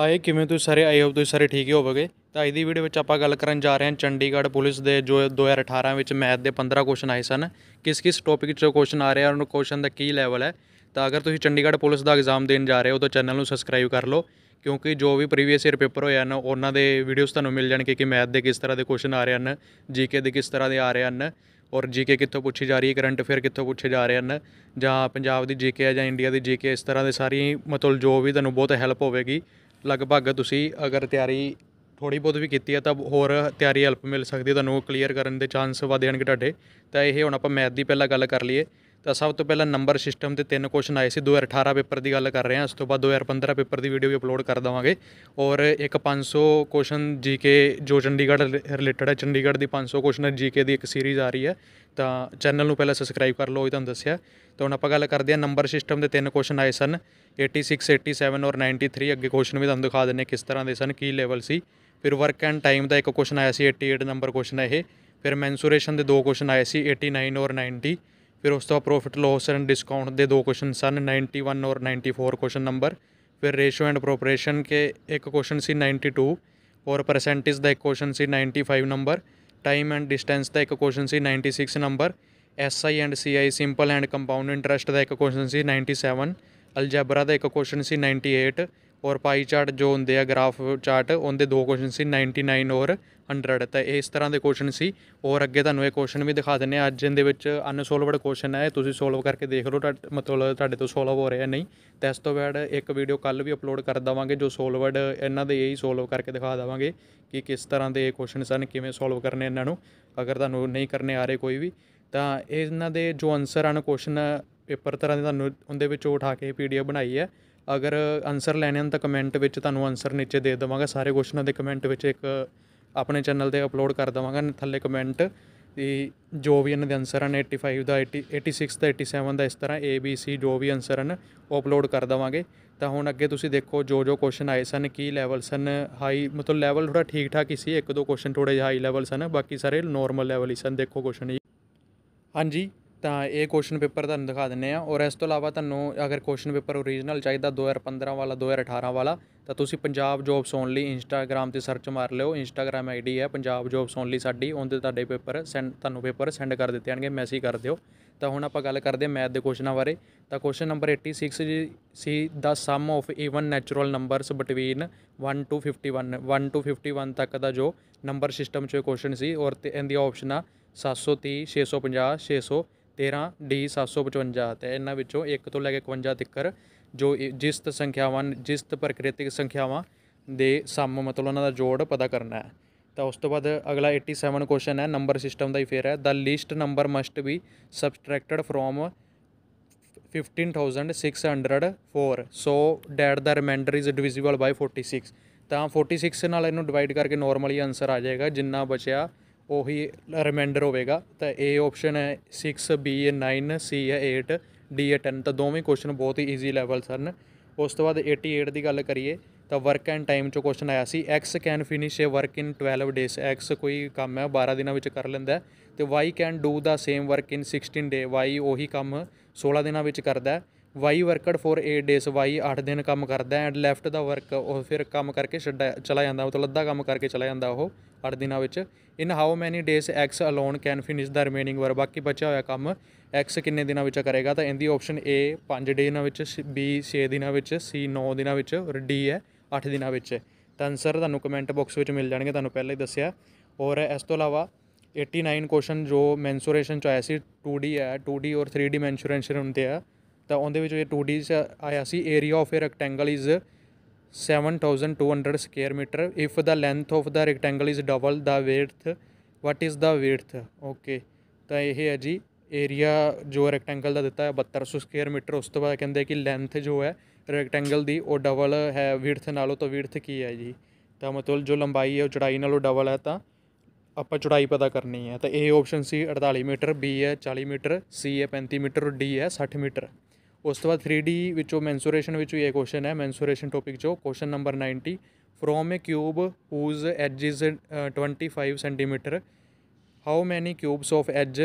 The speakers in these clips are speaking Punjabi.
ਹਾਏ, ਕਿਵੇਂ ਤੁਸੀਂ ਸਾਰੇ ਆਈ ਹੋਪ ਤੁਸੀਂ ਸਾਰੇ ਠੀਕ ਹੀ ਹੋਵੋਗੇ? ਤਾਂ ਅੱਜ ਦੀ ਵੀਡੀਓ ਵਿੱਚ ਆਪਾਂ ਗੱਲ ਕਰਨ ਜਾ ਰਹੇ ਹਾਂ ਚੰਡੀਗੜ੍ਹ ਪੁਲਿਸ ਦੇ ਜੋ 2018 ਵਿੱਚ ਮੈਥ ਦੇ 15 ਕੁਐਸਚਨ ਆਏ ਸਨ। ਕਿਸ ਕਿਸ ਟੌਪਿਕ 'ਚੋਂ ਕੁਐਸਚਨ ਆ ਰਹੇ ਆ ਉਹਨਾਂ ਕੁਐਸਚਨ ਦਾ ਕੀ ਲੈਵਲ ਹੈ? ਤਾਂ ਅਗਰ ਤੁਸੀਂ ਚੰਡੀਗੜ੍ਹ ਪੁਲਿਸ ਦਾ ਐਗਜ਼ਾਮ ਦੇਣ ਜਾ ਰਹੇ ਹੋ, ਤਾਂ ਚੈਨਲ ਨੂੰ ਸਬਸਕ੍ਰਾਈਬ ਕਰ ਲਓ। ਕਿਉਂਕਿ ਜੋ ਵੀ ਪ੍ਰੀਵੀਅਸ ਈਅਰ ਪੇਪਰ ਹੋਏ ਹਨ, ਉਹਨਾਂ ਦੇ ਵੀਡੀਓਜ਼ ਤੁਹਾਨੂੰ ਮਿਲ ਜਾਣਗੇ ਕਿ ਮੈਥ ਦੇ ਕਿਸ ਤਰ੍ਹਾਂ ਦੇ ਕੁਐਸਚਨ ਆ ਰਹੇ ਹਨ ਜੀਕੇ ਦੇ ਕਿਸ ਤਰ੍ਹਾਂ ਦੇ ਆ ਰਹੇ ਹਨ ਔਰ ਜੀਕੇ ਕਿੱਥੋਂ ਪੁੱਛੀ ਜਾ ਰਹੀ ਹੈ ਕਰੰਟ ਅਫੇਅਰ ਕਿੱਥੋਂ ਪੁੱਛੇ ਜਾ ਰਹੇ ਹਨ ਜਾਂ ਪੰਜਾਬ ਦੀ ਜੀਕੇ ਹੈ ਜਾਂ ਇੰਡੀਆ ਦੀ ਜੀਕੇ ਇਸ ਤਰ੍ਹਾਂ ਦੇ ਸਾਰੀ ਮਤਲਬ ਜੋ ਵੀ ਤੁਹਾਨੂੰ ਬਹੁਤ ਹੈਲਪ ਹੋਵੇਗੀ। ਲਗਭਗ ਤੁਸੀਂ ਅਗਰ ਤਿਆਰੀ ਥੋੜੀ ਬਹੁਤ ਵੀ ਕੀਤੀ ਹੈ ਤਾਂ ਹੋਰ ਤਿਆਰੀ ਹੈਲਪ ਮਿਲ ਸਕਦੀ ਤੁਹਾਨੂੰ ਕਲੀਅਰ ਕਰਨ ਦੇ ਚਾਂਸ ਵਧ ਜਾਣਗੇ ਤੁਹਾਡੇ। ਤਾਂ ਇਹ ਹੁਣ ਆਪਾਂ ਮੈਥ ਦੀ ਪਹਿਲਾਂ ਗੱਲ ਕਰ ਲਈਏ। ਤਾਂ ਸਭ ਤੋਂ ਪਹਿਲਾਂ ਨੰਬਰ ਸਿਸਟਮ ਤੇ ਤਿੰਨ ਕੁਐਸਚਨ ਆਏ ਸੀ 2018 ਪੇਪਰ ਦੀ ਗੱਲ ਕਰ ਰਹੇ ਹਾਂ। ਉਸ ਤੋਂ ਬਾਅਦ 2015 ਪੇਪਰ ਦੀ ਵੀਡੀਓ ਵੀ ਅਪਲੋਡ ਕਰ ਦਵਾਂਗੇ। ਔਰ ਇੱਕ 500 ਕੁਐਸਚਨ ਜੀਕੇ ਜੋ ਚੰਡੀਗੜ੍ਹ ਰਿਲੇਟਡ ਹੈ, ਚੰਡੀਗੜ੍ਹ ਦੀ 500 ਕੁਐਸਚਨ ਜੀਕੇ ਦੀ ਇੱਕ ਸੀਰੀਜ਼ ਆ ਰਹੀ ਹੈ। ਤਾਂ ਚੈਨਲ ਨੂੰ ਪਹਿਲਾਂ ਸਬਸਕ੍ਰਾਈਬ ਕਰ ਲਓ ਇਹ ਤੁਹਾਨੂੰ ਦੱਸਿਆ। ਤਾਂ ਹੁਣ ਆਪਾਂ ਗੱਲ ਕਰਦੇ ਹਾਂ ਨੰਬਰ ਸਿਸਟਮ ਦੇ ਤਿੰਨ ਕੁਐਸਚਨ ਆਏ ਸਨ। 86 87 ਔਰ 93 ਅੱਗੇ ਕੁਐਸਚਨ ਵੀ ਤੁਹਾਨੂੰ ਦਿਖਾ ਦਿੰਨੇ ਕਿਸ ਤਰ੍ਹਾਂ ਦੇ ਸਨ, ਕੀ ਲੈਵਲ ਸੀ। ਫਿਰ ਵਰਕ ਐਂਡ ਟਾਈਮ ਦਾ ਇੱਕ ਕੁਐਸਚਨ ਆਇਆ ਸੀ 88 ਨੰਬਰ ਕੁਐਸਚਨ ਹੈ ਇਹ। ਫਿਰ ਮੈਂਸੂਰੇਸ਼ਨ ਦੇ ਦੋ ਕੁਐਸਚਨ ਆਏ ਸੀ 89 ਔਰ 90 ਫਿਰ ਉਸ ਤੋਂ ਬਾਅਦ ਪ੍ਰੋਫਿਟ ਲਾਸ ਐਂਡ ਡਿਸਕਾਊਂਟ ਦੇ ਦੋ ਕੁਐਸਚਨ ਸਨ 91 ਔਰ 94 ਕੁਐਸਚਨ ਨੰਬਰ ਫਿਰ ਰੇਸ਼ੋ ਐਂਡ ਪ੍ਰੋਪਰੇਸ਼ਨ ਕੇ ਇੱਕ ਕੁਐਸਚਨ ਸੀ 92 ਔਰ ਪਰਸੈਂਟੇਜ ਦਾ ਇੱਕ ਕੁਐਸਚਨ ਸੀ 95 ਨੰਬਰ ਟਾਈਮ ਐਂਡ ਡਿਸਟੈਂਸ ਦਾ ਇੱਕ ਕੁਐਸਚਨ ਸੀ 96 number SI and CI simple and compound interest ਦਾ ਇੱਕ ਕੁਐਸਚਨ ਸੀ 97 ਅਲਜੈਬਰਾ ਦਾ ਇੱਕ ਕੁਐਸਚਨ ਸੀ 98 ਔਰ ਪਾਈ ਚਾਰਟ ਜੋ ਹੁੰਦੇ ਆ ਗ੍ਰਾਫ ਚਾਰਟ, ਉਹਦੇ ਦੋ ਕੁਐਸਚਨ ਸੀ 99 ਔਰ 100 ਤਾਂ ਇਸ ਤਰ੍ਹਾਂ ਦੇ ਕੁਐਸਚਨ ਸੀ। ਔਰ ਅੱਗੇ ਤੁਹਾਨੂੰ ਇਹ ਕੁਐਸਚਨ ਵੀ ਦਿਖਾ ਦਿੰਨੇ ਆ। ਅੱਜ ਇਹਦੇ ਵਿੱਚ ਅਨਸੋਲਵਡ ਕੁਐਸਚਨ ਹੈ ਤੁਸੀਂ ਸੋਲਵ ਕਰਕੇ ਦੇਖ ਲਓ ਤੁਹਾਡੇ- ਮਤਲਬ ਤੁਹਾਡੇ ਤੋਂ ਸੋਲਵ ਹੋ ਰਿਹਾ ਨਹੀਂ। ਤਾਂ ਇਸ ਤੋਂ ਬਾਅਦ ਇੱਕ ਵੀਡੀਓ ਕੱਲ ਵੀ ਅਪਲੋਡ ਕਰ ਦਵਾਂਗੇ, ਜੋ ਸੋਲਵਡ ਇਹਨਾਂ ਦੇ ਇਹੀ ਸੋਲਵ ਕਰਕੇ ਦਿਖਾ ਦਵਾਂਗੇ ਕਿ ਕਿਸ ਤਰ੍ਹਾਂ ਦੇ ਕੁਐਸਚਨ ਸਨ, ਕਿਵੇਂ ਸੋਲਵ ਕਰਨੇ ਇਹਨਾਂ ਨੂੰ, ਅਗਰ ਤੁਹਾਨੂੰ ਨਹੀਂ ਕਰਨੇ ਆ ਰਹੇ ਕੋਈ ਵੀ। ਤਾਂ ਇਹਨਾਂ ਦੇ ਜੋ ਆਨਸਰ ਹਨ ਕੁਐਸਚਨ ਪੇਪਰ ਤਰ੍ਹਾਂ ਦੇ ਤੁਹਾਨੂੰ, ਉਹਦੇ ਵਿੱਚੋਂ ਉਠਾ ਕੇ ਪੀਡੀਐਫ ਬਣਾਈ ਹੈ ਅਗਰ ਆਨਸਰ ਲੈਣੇ ਹਨ ਤਾਂ ਕਮੈਂਟ ਵਿੱਚ ਤੁਹਾਨੂੰ ਆਨਸਰ ਨੀਚੇ ਦੇ ਦੇਵਾਂਗਾ। ਸਾਰੇ ਕੁਐਸਚਨਾਂ ਦੇ ਕਮੈਂਟ ਵਿੱਚ ਇੱਕ ਆਪਣੇ ਚੈਨਲ ਤੇ ਅਪਲੋਡ ਕਰ ਦੇਵਾਂਗਾ। ਥੱਲੇ ਕਮੈਂਟ ਤੇ ਜੋ ਵੀ ਇਹਨਾਂ ਦੇ ਆਨਸਰ ਹਨ 85 ਦਾ 80 86 ਦਾ 87 ਦਾ, ਇਸ ਤਰ੍ਹਾਂ ਏ ਬੀ ਸੀ ਜੋ ਵੀ ਆਨਸਰ ਹਨ, ਉਹ ਅਪਲੋਡ ਕਰ ਦੇਵਾਂਗੇ। ਤਾਂ ਹੁਣ ਅੱਗੇ ਤੁਸੀਂ ਦੇਖੋ ਜੋ ਜੋ ਕੁਐਸਚਨ ਆਏ ਸਨ, ਕੀ ਲੈਵਲ ਸਨ ਹਾਈ ਮਤਲਬ ਲੈਵਲ ਥੋੜਾ ਠੀਕ ਠਾਕ ਹੀ ਸੀ। ਇੱਕ ਦੋ ਕੁਐਸਚਨ ਥੋੜੇ ਜਿਹਾ ਹਾਈ ਲੈਵਲ ਸਨ, ਬਾਕੀ ਸਾਰੇ ਨੋਰਮਲ ਲੈਵਲ ਹੀ ਸਨ। ਦੇਖੋ ਕੁਐਸਚਨ ਹਾਂਜੀ। ਤਾਂ ਇਹ ਕੁਐਸਚਨ ਪੇਪਰ ਤੁਹਾਨੂੰ ਦਿਖਾ ਦਿੰਨੇ ਆ ਔਰ ਇਸ ਤੋਂ ਇਲਾਵਾ ਤੁਹਾਨੂੰ ਅਗਰ ਕੁਐਸਚਨ ਪੇਪਰ ਓਰੀਜਨਲ ਚਾਹੀਦਾ 2015 ਵਾਲਾ 2018 ਵਾਲਾ, ਤਾਂ ਤੁਸੀਂ ਪੰਜਾਬ ਜੌਬਸ ਓਨਲੀ ਇੰਸਟਾਗ੍ਰam ਤੇ ਸਰਚ ਮਾਰ ਲਿਓ। ਇੰਸਟਾਗ੍ਰam ਆਈਡੀ ਹੈ ਪੰਜਾਬ ਜੌਬਸ ਓਨਲੀ ਸਾਡੀ। ਉਹਦੇ ਤੁਹਾਡੇ ਪੇਪਰ ਸੈਂਡ ਤੁਹਾਨੂੰ ਪੇਪਰ ਸੈਂਡ ਕਰ ਦਿੱਤੇ ਜਾਣਗੇ ਮੈਸੇਜ ਕਰ ਦਿਓ। ਤਾਂ ਹੁਣ ਆਪਾਂ ਗੱਲ ਕਰਦੇ ਹਾਂ ਮੈਥ ਦੇ ਕੁਐਸਚਨਾਂ ਬਾਰੇ। ਤਾਂ ਕੁਐਸਚਨ ਨੰਬਰ 86 ਜੀ, ਸੀ the sum of even natural numbers between 1 to 51 1 to 51 ਤੱਕ ਦਾ ਜੋ ਨੰਬਰ ਸਿਸਟਮ 'ਚ ਕੁਐਸਚਨ ਸੀ। ਔਰ ਤੇ ਇਹਦੀ ਆਪਸ਼ਨ ਆ 730 650 600 13 ਡੀ 755 ਤੇ ਇਹਨਾਂ ਵਿੱਚੋਂ 1 ਤੋਂ ਲੈ ਕੇ 51 ਤੱਕ ਜੋ ਇਹ ਜਿਸਤ ਸੰਖਿਆਵਾਂ, ਜਿਸਤ ਪ੍ਰਕਿਰਤਿਕ ਸੰਖਿਆਵਾਂ ਦੇ ਸਮ ਮਤਲਬ ਉਹਨਾਂ ਦਾ ਜੋੜ ਪਤਾ ਕਰਨਾ ਹੈ। ਤਾਂ ਉਸ ਤੋਂ ਬਾਅਦ ਅਗਲਾ 87 ਕੁਐਸਚਨ ਹੈ ਨੰਬਰ ਸਿਸਟਮ ਦਾ ਹੀ ਫੇਰ ਹੈ। The least number must be subtracted from 15604 so that the remainder is divisible by 46 ਤਾਂ 46 ਨਾਲ ਇਹਨੂੰ ਡਿਵਾਈਡ ਕਰਕੇ ਨਾਰਮਲੀ ਆਨਸਰ ਆ ਜਾਏਗਾ, ਜਿੰਨਾ ਬਚਿਆ ਉਹੀ ਰਿਮਾਈਂਡਰ ਹੋਵੇਗਾ। ਤਾਂ A ਆਪਸ਼ਨ ਹੈ 6 B ਹੈ 9 C ਹੈ 8 D ਹੈ 10 ਤਾਂ ਦੋਵੇਂ ਕੁਐਸਚਨ ਬਹੁਤ ਹੀ ਈਜ਼ੀ ਲੈਵਲ ਸਨ ਉਸ ਤੋਂ ਬਾਅਦ 88 ਦੀ ਗੱਲ ਕਰੀਏ, ਤਾਂ ਵਰਕ ਐਂਡ ਟਾਈਮ ਚੋਂ ਕੁਐਸਚਨ ਆਇਆ ਸੀ। X can finish a work in 12 days X ਕੋਈ ਕੰਮ ਹੈ 12 ਦਿਨਾਂ ਵਿੱਚ ਕਰ ਲੈਂਦਾ ਹੈ। ਤੇ y can do the same work in 16 day y ਉਹੀ ਕੰਮ 16 ਦਿਨਾਂ ਵਿੱਚ ਕਰਦਾ ਹੈ। Y worked for 8 days y 8 ਦਿਨ ਕੰਮ ਕਰਦਾ ਐਂਡ ਲੈਫਟ ਦਾ ਵਰਕ ਉਹ ਫਿਰ ਕੰਮ ਕਰਕੇ ਛੱਡਿਆ, ਚਲਾ ਜਾਂਦਾ, ਮਤਲਬ ਅੱਧਾ ਕੰਮ ਕਰਕੇ ਚਲਾ ਜਾਂਦਾ ਉਹ 8 ਦਿਨਾਂ ਵਿੱਚ। In how many days X alone can finish the remaining work ਬਾਕੀ ਬਚਿਆ ਹੋਇਆ ਕੰਮ ਐਕਸ ਕਿੰਨੇ ਦਿਨਾਂ ਵਿੱਚ ਕਰੇਗਾ? ਤਾਂ ਇਹਦੀ ਆਪਸ਼ਨ ਏ 5 ਦਿਨਾਂ ਵਿੱਚ ਬੀ 6 ਦਿਨਾਂ ਵਿੱਚ ਸੀ 9 ਦਿਨਾਂ ਵਿੱਚ ਔਰ ਡੀ ਹੈ 8 ਦਿਨਾਂ ਵਿੱਚ। ਤਾਂ ਆਨਸਰ ਤੁਹਾਨੂੰ ਕਮੈਂਟ ਬਾਕਸ ਵਿੱਚ ਮਿਲ ਜਾਣਗੇ, ਤੁਹਾਨੂੰ ਪਹਿਲਾਂ ਹੀ ਦੱਸਿਆ। ਔਰ ਇਸ ਤੋਂ ਇਲਾਵਾ 89 ਕੁਐਸਚਨ ਜੋ ਮੈਂਸੂਰੇਸ਼ਨ ਚ ਆਇਆ ਸੀ 2D ਹੈ 2D ਔਰ 3D ਮੈਂਸੂਰੇਸ਼ਨ ਹੁੰਦੇ ਆ। ਤਾਂ ਉਹਦੇ ਵਿੱਚ ਇਹ 2D ਚ ਆਇਆ ਸੀ। Area of a rectangle is 7200 square metre if the length of the rectangle is double the width, what is the width? Okay ਤਾਂ ਇਹ ਹੈ ਜੀ। ਏਰੀਆ ਜੋ ਰੈਕਟੈਂਗਲ ਦਾ ਦਿੱਤਾ ਹੈ 7200 ਸਕੁਅਰ ਮੀਟਰ ਉਸ ਤੋਂ ਬਾਅਦ ਕਹਿੰਦੇ ਕਿ ਲੈਂਥ ਜੋ ਹੈ ਰੈਕਟੈਂਗਲ ਦੀ ਉਹ ਡਬਲ ਹੈ। Width ਨਾਲੋਂ ਤਾਂ width ਕੀ ਹੈ ਜੀ? ਤਾਂ ਮਤਲਬ ਜੋ ਲੰਬਾਈ ਹੈ, ਉਹ ਚੌੜਾਈ ਨਾਲੋਂ ਡਬਲ ਹੈ, ਤਾਂ ਆਪਾਂ ਚੌੜਾਈ ਪਤਾ ਕਰਨੀ ਹੈ। ਤਾਂ ਇਹ ਆਪਸ਼ਨ ਸੀ 48 ਮੀਟਰ ਬੀ ਹੈ 40 ਮੀਟਰ ਸੀ ਹੈ 35 ਮੀਟਰ ਔਰ D ਹੈ 60 ਮੀਟਰ। ਉਸ ਤੋਂ ਬਾਅਦ 3D ਵਿੱਚੋਂ ਮੈਂਸੂਰੇਸ਼ਨ ਵਿੱਚੋਂ ਇਹ ਕੁਐਸਚਨ ਹੈ। ਮੈਂਸੂਰੇਸ਼ਨ ਟੌਪਿਕ ਚੋਂ question number 90 from a cube whose edge is uh, 25 centimetre how many cubes of edge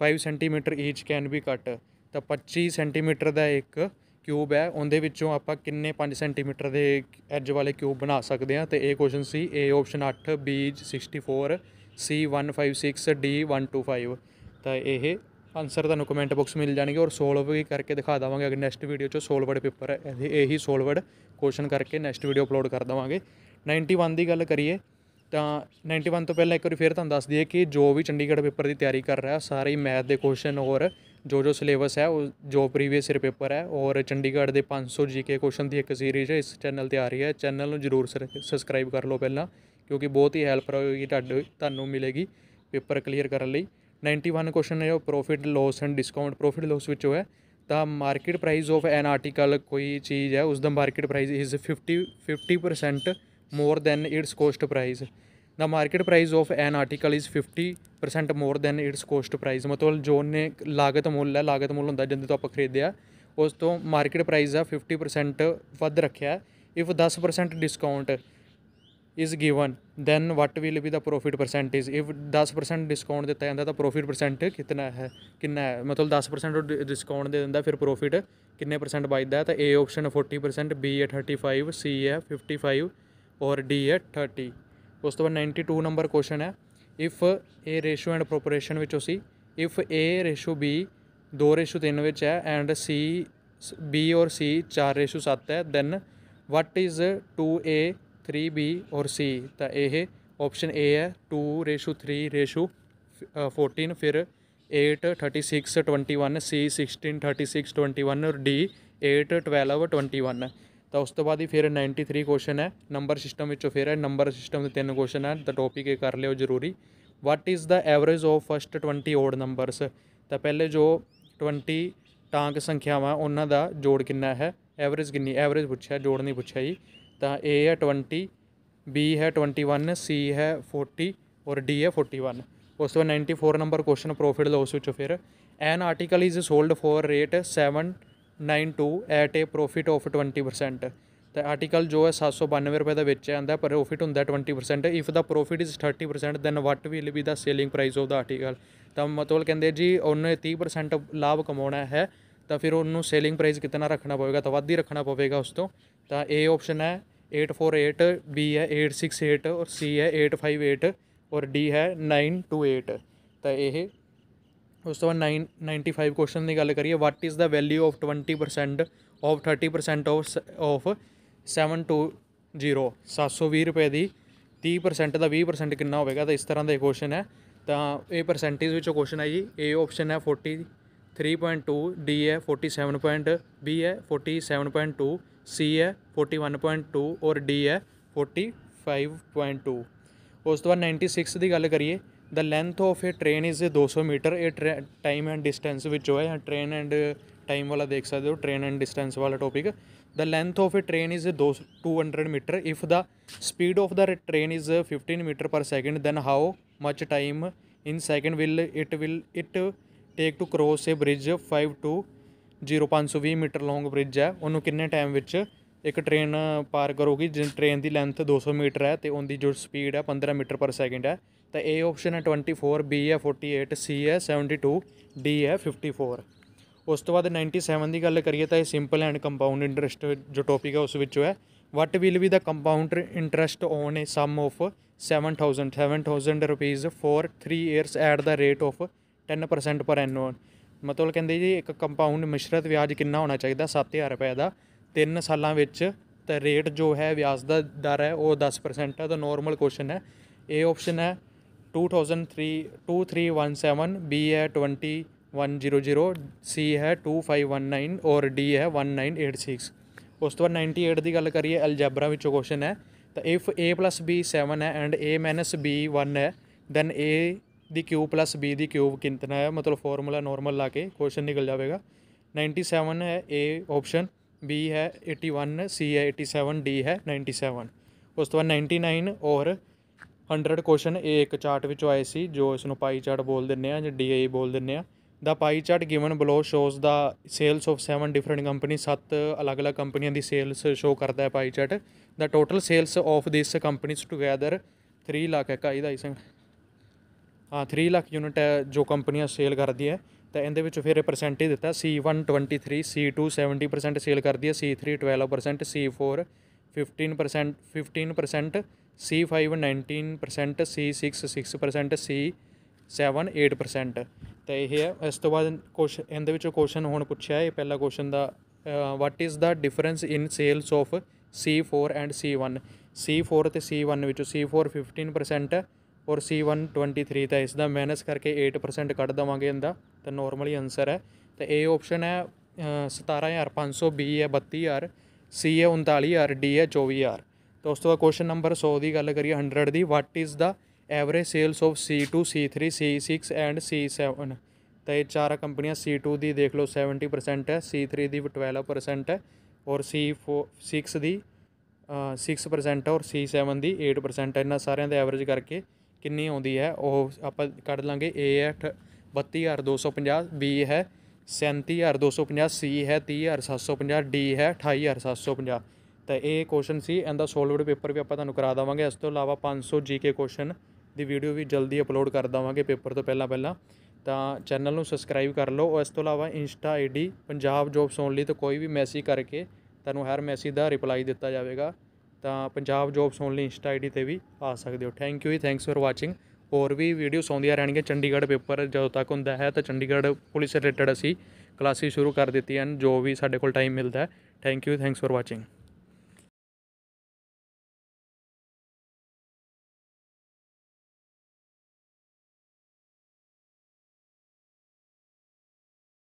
5 centimetre each can be cut ਤਾਂ 25 ਸੈਂਟੀਮੀਟਰ ਦਾ ਇੱਕ ਕਿਊਬ ਹੈ। ਉਹਦੇ ਵਿੱਚੋਂ ਆਪਾਂ ਕਿੰਨੇ 5 ਸੈਂਟੀਮੀਟਰ ਦੇ ਐਜ ਵਾਲੇ ਕਿਊਬ ਬਣਾ ਸਕਦੇ ਹਾਂ? ਤੇ ਇਹ ਕੁਐਸਚਨ ਸੀ A option 8 B 64 C 156 D 125 ਤਾਂ ਇਹ ਆਨਸਰ ਤੁਹਾਨੂੰ ਕਮੈਂਟ ਬਾਕਸ ਮਿਲ ਜਾਣਗੇ ਔਰ ਸੋਲਵ ਵੀ ਕਰਕੇ ਦਿਖਾ ਦਵਾਂਗੇ। ਅਗਰ ਨੈਕਸਟ ਵੀਡੀਓ 'ਚ ਸੋਲਵਡ ਪੇਪਰ ਹੈ, ਇਹੀ ਸੋਲਵਡ ਕੁਐਸਚਨ ਕਰਕੇ ਨੈਕਸਟ ਵੀਡੀਓ ਅਪਲੋਡ ਕਰ ਦਵਾਂਗੇ। 91 ਦੀ ਗੱਲ ਕਰੀਏ ਤਾਂ 91 ਤੋਂ ਪਹਿਲਾਂ ਇੱਕ ਵਾਰੀ ਫਿਰ ਤੁਹਾਨੂੰ ਦੱਸ ਦਈਏ ਕਿ ਜੋ ਵੀ ਚੰਡੀਗੜ੍ਹ ਪੇਪਰ ਦੀ ਤਿਆਰੀ ਕਰ ਰਿਹਾ, ਸਾਰੇ ਹੀ ਮੈਥ ਦੇ ਕੁਐਸਚਨ ਔਰ ਜੋ ਜੋ ਸਿਲੇਬਸ ਹੈ, ਉਹ ਜੋ ਪ੍ਰੀਵੀਅਸ ਈਅਰ ਪੇਪਰ ਹੈ ਔਰ ਚੰਡੀਗੜ੍ਹ ਦੇ 500 ਜੀਕੇ ਕੁਐਸਚਨ ਦੀ ਇੱਕ ਸੀਰੀਜ਼ ਇਸ ਚੈਨਲ ਤੇ ਆ ਰਹੀ ਹੈ। ਚੈਨਲ ਨੂੰ ਜਰੂਰ ਸਬਸਕ੍ਰਾਈਬ ਕਰ ਲਓ ਪਹਿਲਾਂ, ਕਿਉਂਕਿ ਬਹੁਤ ਹੀ ਹੈਲਪ ਹੋਏਗੀ ਤੁਹਾਡੇ, ਤੁਹਾਨੂੰ ਮਿਲੇਗੀ ਪੇਪਰ ਕਲੀਅਰ ਕਰਨ ਲਈ। 91 ਕੁਐਸਚਨ ਹੈ, ਉਹ profit loss and discount profit loss ਵਿੱਚੋਂ ਹੈ ਤਾਂ market price of an article ਕੋਈ ਚੀਜ਼ ਹੈ ਉਸ ਦਾ market price is 50 50% more than its cost price the market price of an article is 50% more than its cost price ਮਤਲਬ ਜੋ ਨੇ ਲਾਗਤ ਮੁੱਲ ਹੈ, ਲਾਗਤ ਮੁੱਲ ਹੁੰਦਾ ਜਿੰਦੇ ਤੋਂ ਆਪਾਂ ਖਰੀਦਿਆ, ਉਸ ਤੋਂ ਮਾਰਕੀਟ ਪ੍ਰਾਈਸ ਆ 50% ਵੱਧ ਰੱਖਿਆ। If 10% discount is given, then what will be the profit percentage? If 10% discount ਦਿੱਤਾ ਜਾਂਦਾ ਤਾਂ ਪ੍ਰੋਫਿਟ percent ਕਿੰਨਾ ਹੈ ਕਿੰਨਾ ਹੈ? ਮਤਲਬ 10% ਡਿਸਕਾਊਂਟ ਦੇ ਦਿੰਦਾ, ਫਿਰ ਪ੍ਰੋਫਿਟ ਕਿੰਨੇ ਪਰਸੈਂਟ ਬਚਦਾ ਹੈ ਤਾਂ A ਆਪਸ਼ਨ 40% B ਹੈ 35 C ਹੈ 55 ਔਰ D ਹੈ 30 ਉਸ ਤੋਂ ਬਾਅਦ 92 ਨੰਬਰ ਕੁਐਸਚਨ ਹੈ। If A ratio and proportion ਵਿੱਚੋਂ ਸੀ। If A ratio B 2 ratio 3 ਵਿੱਚ ਹੈ ਐਂਡ C, B ਔਰ C 4 ਰੇਸ਼ੋ 7 ਹੈ then what is 2A 3B ਔਰ C, ਤਾਂ ਇਹ ਆਪਸ਼ਨ A ਹੈ 2 ਰੇਸ਼ੋ 3 ਰੇਸ਼ੋ 14 ਫਿਰ 8 36 21 C 16 36 21 ਔਰ D 8 12 21 ਤਾਂ ਉਸ ਤੋਂ ਬਾਅਦ ਹੀ ਫਿਰ 93 ਕੁਐਸਚਨ ਹੈ ਨੰਬਰ ਸਿਸਟਮ ਵਿੱਚੋਂ ਫਿਰ ਹੈ ਨੰਬਰ ਸਿਸਟਮ ਦੇ ਤਿੰਨ ਕੁਐਸਚਨ ਹੈ ਤਾਂ ਟੌਪਿਕ ਇਹ ਕਰ ਲਿਓ ਜ਼ਰੂਰੀ। What is the average of first 20 odd numbers ਤਾਂ ਪਹਿਲੇ ਜੋ 20 ਟਾਂਕ ਸੰਖਿਆਵਾਂ, ਉਹਨਾਂ ਦਾ ਜੋੜ ਕਿੰਨਾ ਹੈ? ਐਵਰੇਜ ਕਿੰਨੀ ਐਵਰੇਜ ਪੁੱਛਿਆ, ਜੋੜ ਨਹੀਂ ਪੁੱਛਿਆ ਜੀ। ਤਾਂ A ਹੈ 20 B ਹੈ 21 C ਹੈ 40 ਔਰ D ਹੈ 41 ਉਸ ਤੋਂ ਬਾਅਦ 94 ਨੰਬਰ ਕੁਐਸਚਨ ਪ੍ਰੋਫਿਟ ਲਾਸ ਵਿੱਚੋਂ ਫਿਰ an article is sold for rate 792 at a profit of 20% ਤਾਂ ਆਰਟੀਕਲ ਜੋ ਹੈ 792 ਰੁਪਏ ਦਾ ਵੇਚਿਆ ਜਾਂਦਾ ਪਰ ਪ੍ਰੋਫਿਟ ਹੁੰਦਾ 20% if the profit is 30% then what will be the selling price of the article ਤਾਂ ਮਤਲਬ ਕਹਿੰਦੇ ਜੀ, ਉਹਨੇ 30% ਲਾਭ ਕਮਾਉਣਾ ਹੈ। ਤਾਂ ਫਿਰ ਉਹਨੂੰ ਸੇਲਿੰਗ ਪ੍ਰਾਈਸ ਕਿਤਨਾ ਰੱਖਣਾ ਪਵੇਗਾ ਤਾਂ ਵੱਧ ਹੀ ਰੱਖਣਾ ਪਵੇਗਾ ਉਸ ਤੋਂ। ਤਾਂ A ਆਪਸ਼ਨ ਹੈ 848 B ਹੈ 868 ਔਰ C ਹੈ 858 ਔਰ D ਹੈ 928 ਤਾਂ ਇਹ ਉਸ ਤੋਂ ਬਾਅਦ 9 95 ਕੁਐਸਚਨ ਦੀ ਗੱਲ ਕਰੀਏ what is the value of 20% of 30% of of 720 720 ਰੁਪਏ ਦੀ 30% ਦਾ 20% ਕਿੰਨਾ ਹੋਵੇਗਾ ਤਾਂ ਇਸ ਤਰ੍ਹਾਂ ਦਾ ਇਹ ਕੁਐਸਚਨ ਹੈ। ਤਾਂ ਇਹ ਪਰਸੈਂਟੇਜ ਵਿੱਚੋਂ ਕੁਐਸਚਨ ਹੈ ਜੀ। A ਆਪਸ਼ਨ ਹੈ 43.2 D ਹੈ 47. point, B ਹੈ 47.2 C ਹੈ 41.2 ਔਰ D ਹੈ 45.2 ਉਸ ਤੋਂ ਬਾਅਦ 96 ਦੀ ਗੱਲ ਕਰੀਏ the length of a train is 200 metre ਇਹ ਟਾਈਮ ਐਂਡ ਡਿਸਟੈਂਸ ਵਿੱਚੋਂ ਹੈ ਟ੍ਰੇਨ ਐਂਡ ਟਾਈਮ ਵਾਲਾ ਦੇਖ ਸਕਦੇ ਹੋ ਟ੍ਰੇਨ ਐਂਡ ਡਿਸਟੈਂਸ ਵਾਲਾ topic the length of a train is 200 metre if the speed of the train is 15 metre per second then how much time in second will it will it take to cross ਇਹ bridge 5 to 0520 metre long bridge ਹੈ। ਉਹਨੂੰ ਕਿੰਨੇ ਟਾਈਮ ਵਿੱਚ ਇੱਕ ਟ੍ਰੇਨ ਪਾਰ ਕਰੋਗੀ? ਜਿਸ ਟ੍ਰੇਨ ਦੀ ਲੈਂਥ 200 ਮੀਟਰ ਹੈ ਤੇ ਉਹਦੀ ਜੋ ਸਪੀਡ ਹੈ 15 ਮੀਟਰ ਪਰ ਸੈਕਿੰਡ ਹੈ। ਤਾਂ A ਆਪਸ਼ਨ ਹੈ 24 B ਹੈ 48 C ਹੈ 72 D ਹੈ 54 ਉਸ ਤੋਂ ਬਾਅਦ 97 ਦੀ ਗੱਲ ਕਰੀਏ ਤਾਂ ਇਹ ਸਿੰਪਲ ਐਂਡ ਕੰਪਾਊਂਡ ਇੰਟਰਸਟ ਜੋ ਟੌਪਿਕ ਹੈ ਉਸ ਵਿੱਚੋਂ ਹੈ। What will be the compound interest on a sum of 7000 7000 rupees for 3 years at the rate of 10% per annum ਮਤਲਬ ਕਹਿੰਦੇ ਜੀ, ਇੱਕ ਕੰਪਾਊਂਡ ਮਿਸ਼ਰਤ ਵਿਆਜ ਕਿੰਨਾ ਹੋਣਾ ਚਾਹੀਦਾ? 7000 ਰੁਪਏ ਦਾ। 3 ਸਾਲਾਂ ਵਿੱਚ ਤਾਂ ਰੇਟ ਜੋ ਹੈ, ਵਿਆਜ ਦਾ ਦਰ ਹੈ, ਉਹ 10% ਹੈ। ਤਾਂ ਨੋਰਮਲ ਕੁਐਸਚਨ ਹੈ। ਏ ਆਪਸ਼ਨ ਹੈ 2003 2317 ਬੀ ਹੈ 2100 ਸੀ ਹੈ 2519 ਔਰ ਡੀ ਹੈ 1986 ਉਸ ਤੋਂ ਬਾਅਦ 98 ਦੀ ਗੱਲ ਕਰੀਏ ਅਲਜੈਬਰਾ ਵਿੱਚੋਂ ਕੁਐਸਚਨ ਹੈ। ਤਾਂ ਇਫ A B 7 ਹੈ ਐਂਡ A B 1 ਹੈ ਦੈਨ A ਦੀ ਕਿਊਬ ਪਲੱਸ B ਦੀ ਕਿਊਬ ਕਿੰਨਾ ਹੈ, ਮਤਲਬ ਫਾਰਮੂਲਾ ਨਾਰਮਲ ਲਾ ਕੇ ਕੁਐਸਚਨ ਨਿਕਲ ਜਾਵੇਗਾ। 97 ਹੈ A ਆਪਸ਼ਨ B ਹੈ 81 C ਹੈ 87 D ਹੈ 97 ਉਸ ਤੋਂ ਬਾਅਦ 99 ਔਰ 100 ਕੁਐਸਚਨ ਇਹ ਇੱਕ ਚਾਰਟ ਵਿੱਚੋਂ ਆਏ ਸੀ, ਜੋ ਇਸ ਨੂੰ ਪਾਈ ਚਾਰਟ ਬੋਲ ਦਿੰਨੇ ਆ ਜਾਂ DI ਬੋਲ ਦਿੰਨੇ ਆ। The pie chart given below shows the sales of 7 different company ਸੱਤ ਅਲੱਗ-ਅਲੱਗ ਕੰਪਨੀਆਂ ਦੀ ਸੇਲਸ ਸ਼ੋ ਕਰਦਾ ਹੈ pie chart the total sales of this companies together 3 lakh ਹੈ ਕਾਈ ਦਾ ਇਸੰਗ ਹਾਂ 3 ਲੱਖ ਯੂਨਿਟ ਹੈ ਜੋ ਕੰਪਨੀਆਂ ਸੇਲ ਕਰਦੀ ਹੈ। ਤਾਂ ਇਹਦੇ ਵਿੱਚ ਫਿਰ ਪਰਸੈਂਟੇਜ ਦਿੱਤਾ C1 23 C2 70% ਸੇਲ ਕਰਦੀ ਹੈ C3 12% C4 15% 15% C5 19% C6 6% C7 8% ਤਾਂ ਇਹ ਹੈ, ਇਸ ਤੋਂ ਬਾਅਦ ਕੁਛ ਇਹਦੇ ਵਿੱਚੋਂ ਕੁਐਸਚਨ ਹੁਣ ਪੁੱਛਿਆ, ਇਹ ਪਹਿਲਾ question the what is the difference in sales of C4 and C1 C4 ਤੇ C1 ਵਿੱਚੋਂ C4 15% ਹੈ ਔਰ C1 23 ਤਾਂ ਇਸ ਦਾ ਮਾਈਨਸ ਕਰਕੇ 8% ਕੱਢ ਦਵਾਂਗੇ ਇਹਦਾ ਤਾਂ ਨਾਰਮਲੀ ਆਨਸਰ ਹੈ। ਤਾਂ A ਆਪਸ਼ਨ ਹੈ ਅ, 17500 B ਹੈ 32000 C ਹੈ 39000 D ਹੈ 24000 ਤਾਂ ਉਸ ਤੋਂ ਬਾਅਦ ਕੁਐਸਚਨ ਨੰਬਰ 100 ਦੀ ਗੱਲ ਕਰੀਏ 100 ਦੀ what is the average sales of C2 C3 C6 and C7 ਤਾਂ ਇਹ ਚਾਰ ਕੰਪਨੀਆਂ C2 ਦੀ ਦੇਖ ਲਓ 70% ਹੈ C3 ਦੀ 12% ਹੈ ਔਰ C4 6 ਦੀ ਅ, 6% ਹੈ ਔਰ C7 ਦੀ 8% ਹੈ। ਇਹਨਾਂ ਸਾਰਿਆਂ ਦਾ ਐਵਰੇਜ ਕਰਕੇ ਕਿੰਨੀ ਆਉਂਦੀ ਹੈ, ਉਹ ਆਪਾਂ ਕੱਢ ਲਾਂਗੇ। A ਹੈ ਅਠ- 32250 B ਹੈ 37250 C ਹੈ 30750 D ਹੈ 28750 ਤਾਂ ਇਹ ਕੁਐਸਚਨ ਸੀ, ਇਹਦਾ ਸੋਲਵਡ ਪੇਪਰ ਵੀ ਆਪਾਂ ਤੁਹਾਨੂੰ ਕਰਾ ਦੇਵਾਂਗੇ। ਇਸ ਤੋਂ ਇਲਾਵਾ 500 ਜੀਕੇ ਕੁਐਸਚਨ ਦੀ ਵੀਡੀਓ ਵੀ ਜਲਦੀ ਅਪਲੋਡ ਕਰ ਦੇਵਾਂਗੇ ਪੇਪਰ ਤੋਂ ਪਹਿਲਾਂ ਪਹਿਲਾਂ। ਤਾਂ ਚੈਨਲ ਨੂੰ ਸਬਸਕ੍ਰਾਈਬ ਕਰ ਲਓ। ਔਰ ਇਸ ਤੋਂ ਇਲਾਵਾ insta ID Punjab jobs only ਤੋਂ ਕੋਈ ਵੀ ਮੈਸੇਜ ਕਰਕੇ ਤੁਹਾਨੂੰ ਹਰ ਮੈਸੇਜ ਦਾ ਰਿਪਲਾਈ ਦਿੱਤਾ ਜਾਵੇਗਾ। ਤਾਂ Punjab jobs only insta ID ਤੇ ਵੀ ਆ ਸਕਦੇ ਹੋ। ਥੈਂਕ ਯੂ ਜੀ ਥੈਂਕਸ ਫॉर ਵਾਚਿੰਗ ਹੋਰ ਵੀ ਵੀਡੀਓਸ ਆਉਂਦੀਆਂ ਰਹਿਣਗੀਆਂ ਚੰਡੀਗੜ੍ਹ ਪੇਪਰ ਜਦੋਂ ਤੱਕ ਹੁੰਦਾ ਹੈ, ਤਾਂ ਚੰਡੀਗੜ੍ਹ ਪੁਲਿਸ ਰਿਲੇਟਡ ਅਸੀਂ ਕਲਾਸਿਸ ਸ਼ੁਰੂ ਕਰ ਦਿੱਤੀਆਂ ਹਨ ਜੋ ਵੀ ਸਾਡੇ ਕੋਲ ਟਾਈਮ ਮਿਲਦਾ ਹੈ। Thank you thanks for watching